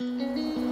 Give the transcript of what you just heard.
Música